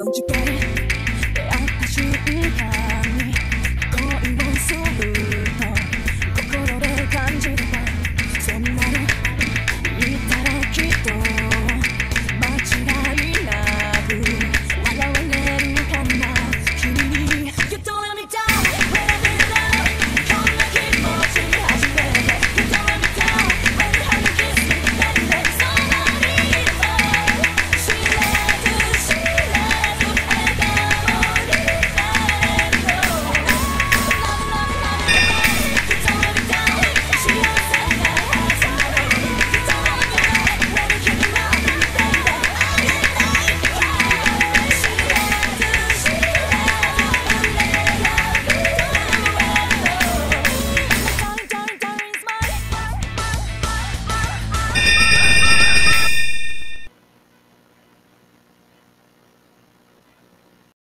Então, Onde quer,